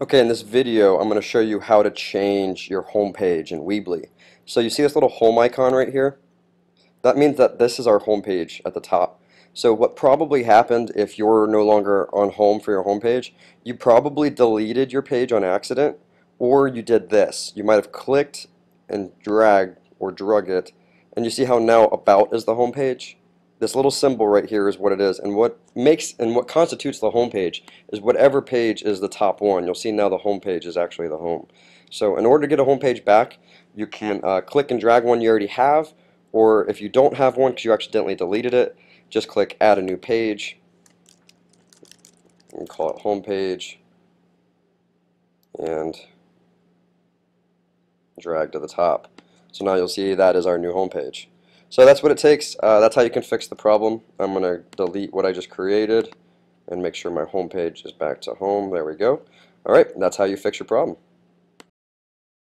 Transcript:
Okay, in this video I'm going to show you how to change your home page in Weebly. So you see this little home icon right here? That means that this is our home page at the top. So what probably happened if you're no longer on home for your home page, you probably deleted your page on accident or you did this. You might have clicked and dragged or drug it and you see how now about is the home page? This little symbol right here is what it is. And what makes and what constitutes the home page is whatever page is the top one. You'll see now the home page is actually the home. So in order to get a home page back you can uh, click and drag one you already have or if you don't have one because you accidentally deleted it just click add a new page and call it home page and drag to the top. So now you'll see that is our new home page so that's what it takes. Uh, that's how you can fix the problem. I'm going to delete what I just created and make sure my home page is back to home. There we go. Alright, that's how you fix your problem.